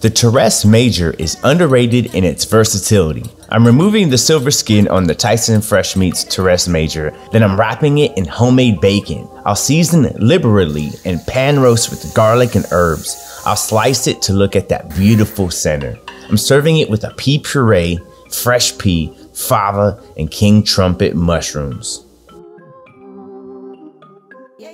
The Teres Major is underrated in its versatility. I'm removing the silver skin on the Tyson Fresh Meats Teres Major, then I'm wrapping it in homemade bacon. I'll season it liberally and pan roast with garlic and herbs. I'll slice it to look at that beautiful center. I'm serving it with a pea puree, fresh pea, fava, and king trumpet mushrooms. Yeah,